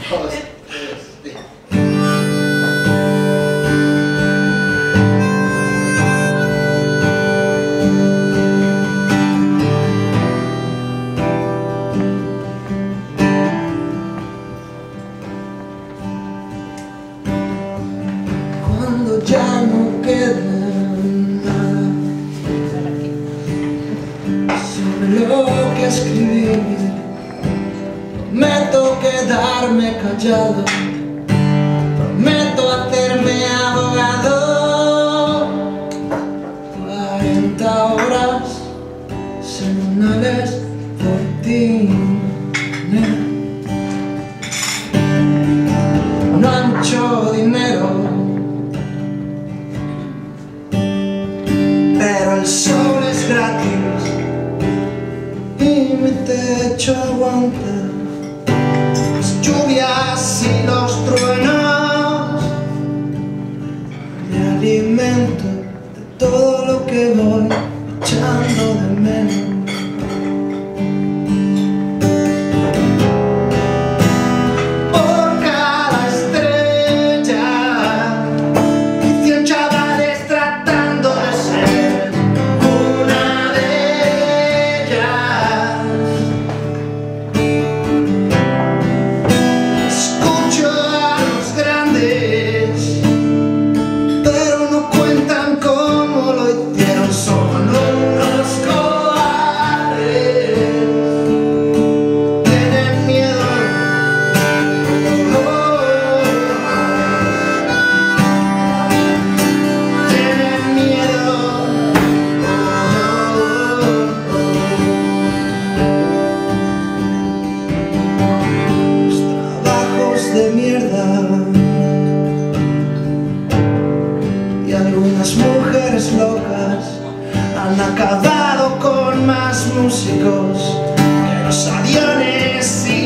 跳起 quedarme callado. Prometo hacerme abogado. 40 horas semanales por ti. No ancho dinero. Pero el sol es gratis Y mi techo aguanta. mujeres locas han acabado con más músicos que los aviones y